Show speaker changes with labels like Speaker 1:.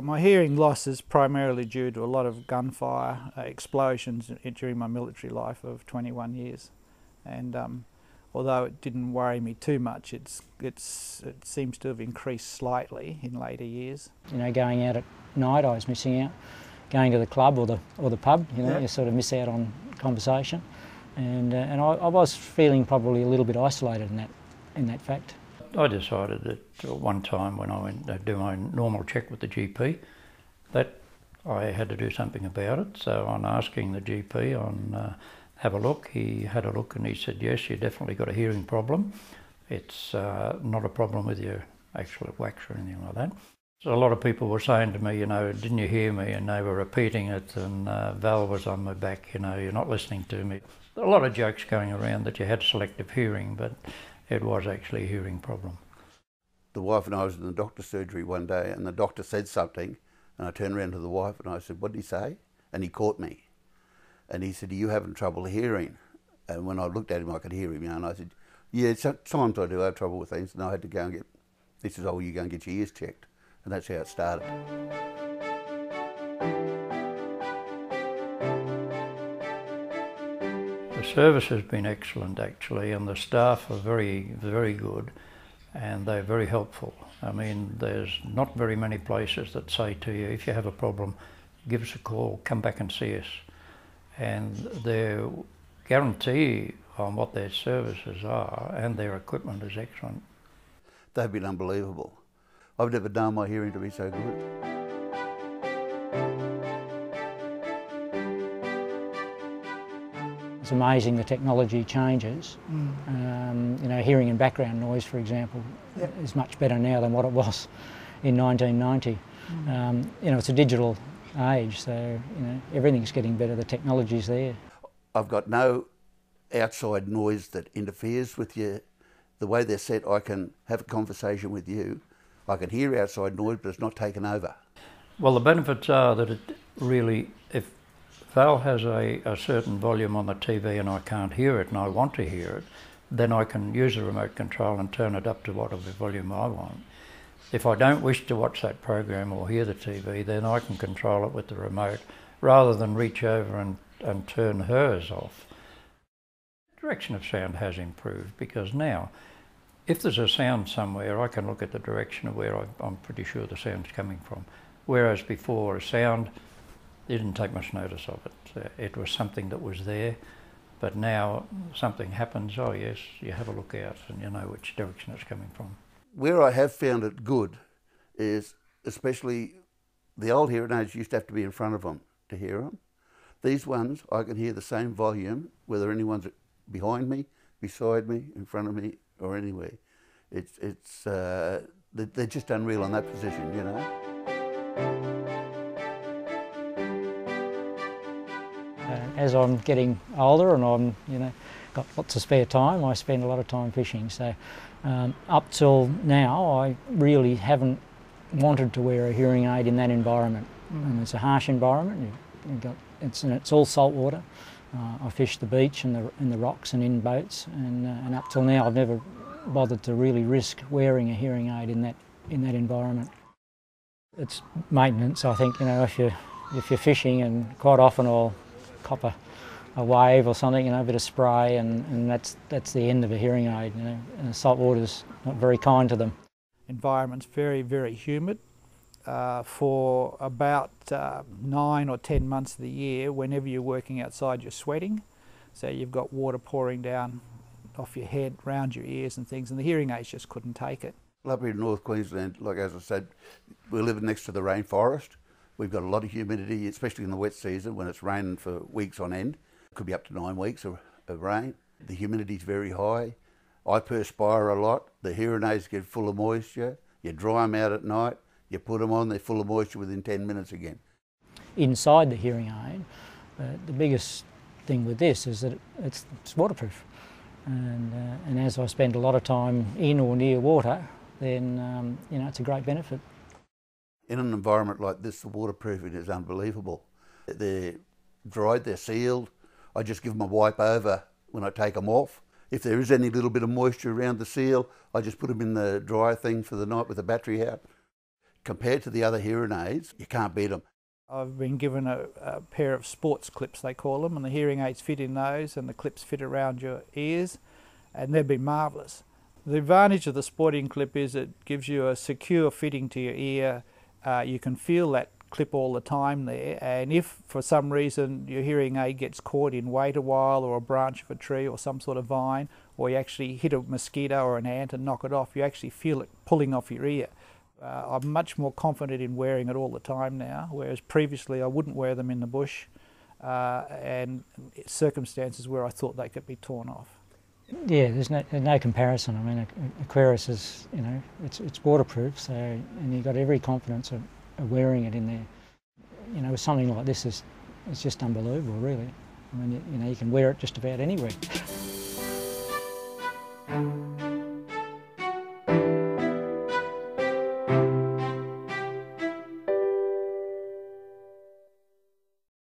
Speaker 1: Oh, my hearing loss is primarily due to a lot of gunfire uh, explosions during my military life of 21 years, and um, although it didn't worry me too much, it's it's it seems to have increased slightly in later years.
Speaker 2: You know, going out at night, I was missing out. Going to the club or the or the pub, you know,
Speaker 1: Yeah.
Speaker 2: you sort of miss out on conversation, and uh, and I, I was feeling probably a little bit isolated in that in that fact.
Speaker 3: I decided that one time when I went to do my normal check with the GP that I had to do something about it. So on asking the GP on uh, have a look, he had a look and he said, yes, you definitely got a hearing problem. It's uh, not a problem with your actual wax or anything like that. So a lot of people were saying to me, you know, didn't you hear me? And they were repeating it, and uh, Val was on my back, you know, you're not listening to me. A lot of jokes going around that you had selective hearing, but it was actually a hearing problem.
Speaker 4: The wife and I was in the doctor's surgery one day, and the doctor said something, and I turned around to the wife and I said, "What did he say?" And he caught me, and he said, "Are you having trouble hearing?" And when I looked at him, I could hear him, you know, and I said, "Yeah, sometimes I do have trouble with things." And I had to go and get. He says, "Oh, you go and get your ears checked," and that's how it started.
Speaker 3: Service has been excellent actually, and the staff are very, very good, and they're very helpful. I mean, there's not very many places that say to you, if you have a problem, give us a call, come back and see us. And their guarantee on what their services are and their equipment is excellent.
Speaker 4: They've been unbelievable. I've never known my hearing to be so good.
Speaker 2: It's amazing the technology changes. Um, you know, hearing and background noise, for example, is much better now than what it was in 1990. Um, you know, it's a digital age, so you know everything's getting better. The technology's there.
Speaker 4: I've got no outside noise that interferes with you. The way they're set, I can have a conversation with you. I can hear outside noise, but it's not taken over.
Speaker 3: Well, the benefits are that it really, if Val has a, a certain volume on the TV and I can't hear it and I want to hear it, then I can use the remote control and turn it up to whatever volume I want. If I don't wish to watch that program or hear the TV, then I can control it with the remote rather than reach over and, and turn hers off. Direction of sound has improved because now, if there's a sound somewhere, I can look at the direction of where I, I'm pretty sure the sound's coming from. Whereas before, a sound, you didn't take much notice of it. Uh, It was something that was there, but now something happens, oh yes, you have a look out and you know which direction it's coming from.
Speaker 4: Where I have found it good is especially the old hearing aids used to have to be in front of them to hear them. These ones, I can hear the same volume whether anyone's behind me, beside me, in front of me, or anywhere. It's, it's, uh, they- they're just unreal in that position, you know.
Speaker 2: As I'm getting older and I'm, you know, got lots of spare time, I spend a lot of time fishing. So um, up till now, I really haven't wanted to wear a hearing aid in that environment. And it's a harsh environment. You've, you've got, it's, and it's all salt water. Uh, I fish the beach and the, and the rocks and in boats, and, uh, and up till now, I've never bothered to really risk wearing a hearing aid in that in that environment. It's maintenance, I think. You know, if you if you're fishing, and quite often I'll cop a, a wave or something, you know, a bit of spray, and, and that's that's the end of a hearing aid. You know, and salt water's not very kind to them.
Speaker 1: Environment's very, very humid. Uh, for about uh, nine or ten months of the year, whenever you're working outside, you're sweating. So you've got water pouring down off your head, round your ears, and things, and the hearing aids just couldn't take it.
Speaker 4: Well, up here in North Queensland, like as I said, we're living next to the rainforest. We've got a lot of humidity, especially in the wet season when it's raining for weeks on end. It could be up to nine weeks of, of rain. The humidity's very high. I perspire a lot. The hearing aids get full of moisture. You dry them out at night. You put them on, they're full of moisture within 10 minutes again.
Speaker 2: Inside the hearing aid, uh, the biggest thing with this is that it's, it's waterproof. And, uh, and as I spend a lot of time in or near water, then um, you know it's a great benefit.
Speaker 4: In an environment like this, the waterproofing is unbelievable. They're dried, they're sealed. I just give them a wipe over when I take them off. If there is any little bit of moisture around the seal, I just put them in the dryer thing for the night with the battery out. compared to the other hearing aids, you can't beat them.
Speaker 1: I've been given a, a, pair of sports clips, they call them, and the hearing aids fit in those, and the clips fit around your ears, and they've been marvellous. The advantage of the sporting clip is it gives you a secure fitting to your ear. Uh, you can feel that clip all the time there, and if for some reason your hearing aid gets caught in wait a while, or a branch of a tree, or some sort of vine, or you actually hit a mosquito or an ant and knock it off, you actually feel it pulling off your ear. Uh, I'm much more confident in wearing it all the time now, whereas previously I wouldn't wear them in the bush uh, and circumstances where I thought they could be torn off.
Speaker 2: Yeah, there's no, there's no comparison. I mean, Aquaris is, you know, it's, it's waterproof, so, and you've got every confidence of, of wearing it in there. You know, something like this is, it's just unbelievable, really. I mean, you, you know, you can wear it just about anywhere.